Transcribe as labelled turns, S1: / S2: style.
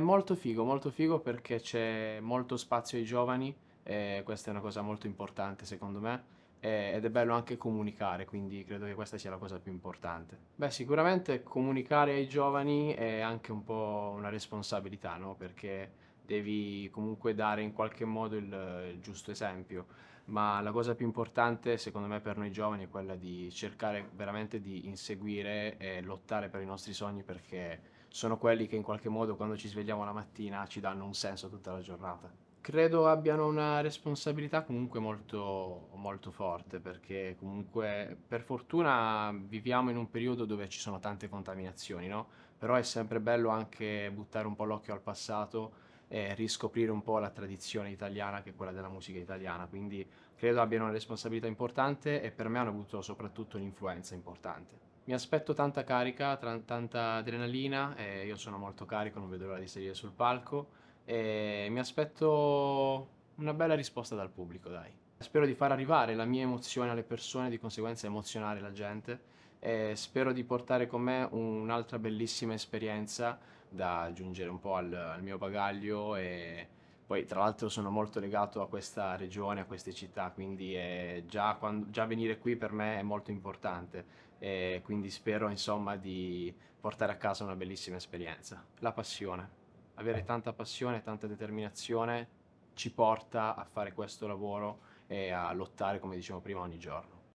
S1: Molto figo, molto figo perché c'è molto spazio ai giovani e questa è una cosa molto importante secondo me ed è bello anche comunicare, quindi credo che questa sia la cosa più importante. Beh, sicuramente comunicare ai giovani è anche un po' una responsabilità, no? Perché devi comunque dare in qualche modo il, il giusto esempio, ma la cosa più importante secondo me per noi giovani è quella di cercare veramente di inseguire e lottare per i nostri sogni perché sono quelli che in qualche modo quando ci svegliamo la mattina ci danno un senso a tutta la giornata. Credo abbiano una responsabilità comunque molto, molto forte perché comunque per fortuna viviamo in un periodo dove ci sono tante contaminazioni, no? Però è sempre bello anche buttare un po' l'occhio al passato e riscoprire un po' la tradizione italiana che è quella della musica italiana, quindi credo abbiano una responsabilità importante e per me hanno avuto soprattutto un'influenza importante. Mi aspetto tanta carica, tanta adrenalina, io sono molto carico, non vedo l'ora di salire sul palco e mi aspetto una bella risposta dal pubblico, dai. Spero di far arrivare la mia emozione alle persone, di conseguenza emozionare la gente e spero di portare con me un'altra bellissima esperienza da aggiungere un po' al, al mio bagaglio e poi tra l'altro sono molto legato a questa regione, a queste città, quindi è già, quando- già venire qui per me è molto importante e quindi spero insomma di portare a casa una bellissima esperienza. La passione. Avere tanta passione e tanta determinazione ci porta a fare questo lavoro e a lottare, come dicevo prima, ogni giorno.